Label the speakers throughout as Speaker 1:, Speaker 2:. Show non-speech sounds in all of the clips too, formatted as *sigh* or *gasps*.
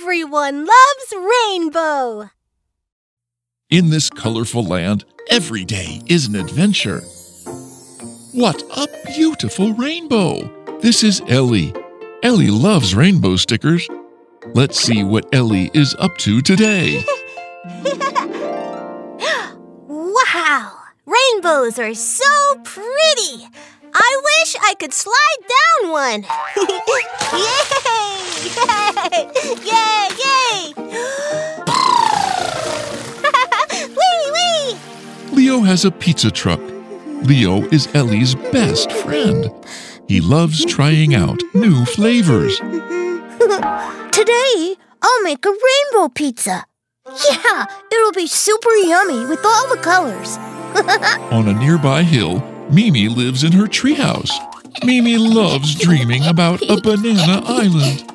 Speaker 1: Everyone loves rainbow.
Speaker 2: In this colorful land, every day is an adventure. What a beautiful rainbow! This is Ellie. Ellie loves rainbow stickers. Let's see what Ellie is up to today. *laughs*
Speaker 1: wow! Rainbows are so pretty! I wish I could slide down one. *laughs* *laughs* *laughs* yay! Yay! Yay! *gasps* wee wee!
Speaker 2: Leo has a pizza truck. Leo is Ellie's best friend. He loves trying out new flavors. *laughs*
Speaker 3: Today, I'll make a rainbow pizza. Yeah, it'll be super yummy with all the colors. *laughs*
Speaker 2: On a nearby hill, Mimi lives in her treehouse. Mimi loves dreaming about a banana island.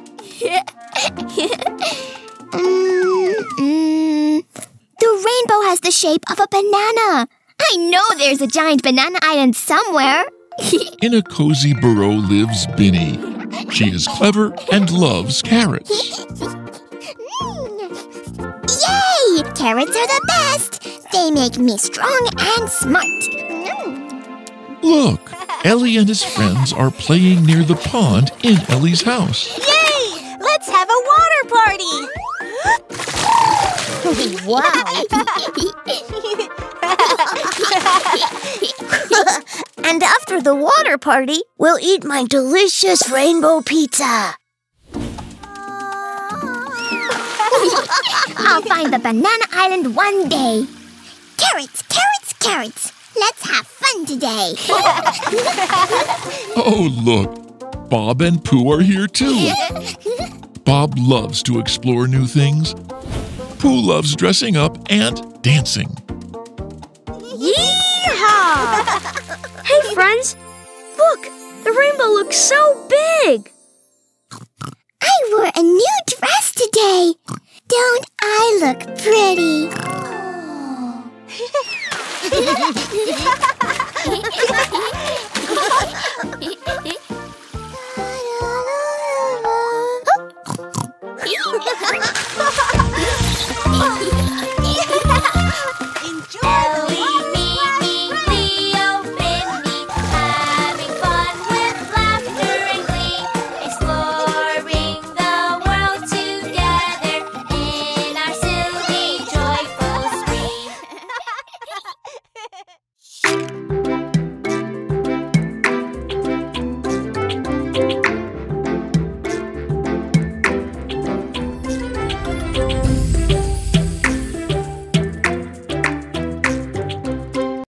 Speaker 4: Has the shape of a banana. I know there's a giant banana island somewhere. *laughs*
Speaker 2: in a cozy burrow lives Binny. She is clever and loves carrots. *laughs*
Speaker 4: Yay! Carrots are the best. They make me strong and smart. Mm.
Speaker 2: Look, Ellie and his friends are playing near the pond in Ellie's house.
Speaker 1: Yay! Let's have a water party! *laughs*
Speaker 3: wow! *laughs* and after the water party, we'll eat my delicious rainbow pizza.
Speaker 4: I'll find the banana island one day. Carrots, carrots, carrots. Let's have fun today. *laughs*
Speaker 2: oh, look. Bob and Pooh are here too. Bob loves to explore new things. Pooh loves dressing up and dancing.
Speaker 3: Yeehaw! *laughs* hey, friends! Look! The rainbow looks so big!
Speaker 4: I wore a new dress today! Don't I look pretty? Oh. *laughs* *laughs*